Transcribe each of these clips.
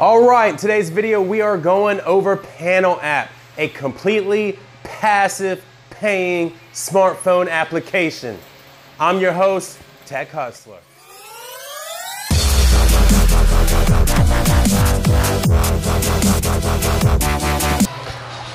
All right, today's video, we are going over Panel App, a completely passive paying smartphone application. I'm your host, Tech Hustler.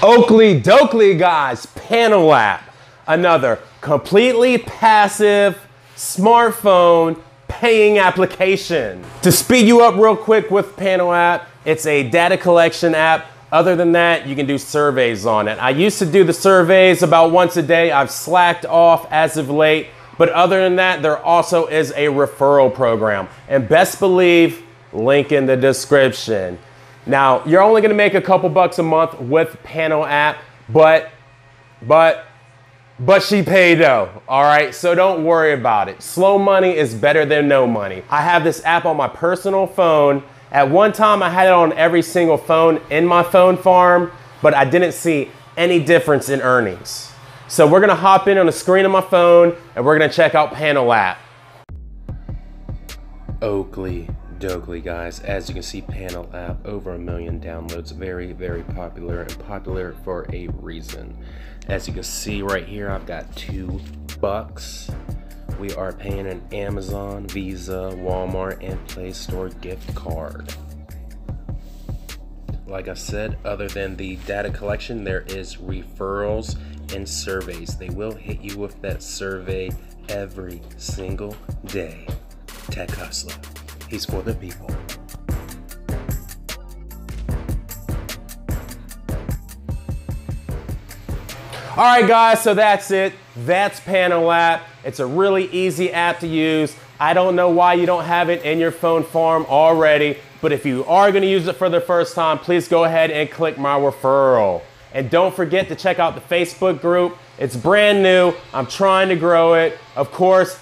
Oakley Dokley, guys, Panel App, another completely passive smartphone paying application. To speed you up real quick with Panel App, it's a data collection app. Other than that, you can do surveys on it. I used to do the surveys about once a day. I've slacked off as of late. But other than that, there also is a referral program. And best believe, link in the description. Now, you're only gonna make a couple bucks a month with Panel app, but, but, but she paid though, all right? So don't worry about it. Slow money is better than no money. I have this app on my personal phone. At one time, I had it on every single phone in my phone farm, but I didn't see any difference in earnings. So we're gonna hop in on the screen of my phone and we're gonna check out Panel app. Oakley Dokley, guys. As you can see, Panel app over a million downloads. Very, very popular and popular for a reason. As you can see right here, I've got two bucks. We are paying an Amazon, Visa, Walmart, and Play Store gift card. Like I said, other than the data collection, there is referrals and surveys. They will hit you with that survey every single day. Tech Hustler. He's for the people. All right, guys, so that's it. That's Panel App. It's a really easy app to use. I don't know why you don't have it in your phone farm already, but if you are gonna use it for the first time, please go ahead and click my referral. And don't forget to check out the Facebook group. It's brand new. I'm trying to grow it. Of course,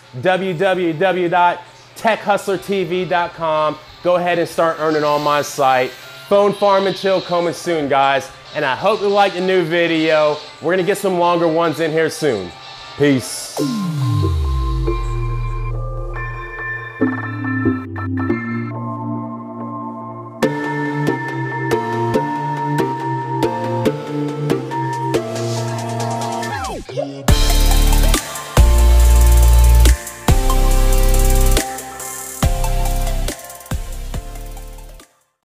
www.techhustlertv.com. Go ahead and start earning on my site. Phone Farm and Chill coming soon, guys. And I hope you like the new video. We're gonna get some longer ones in here soon. Peace.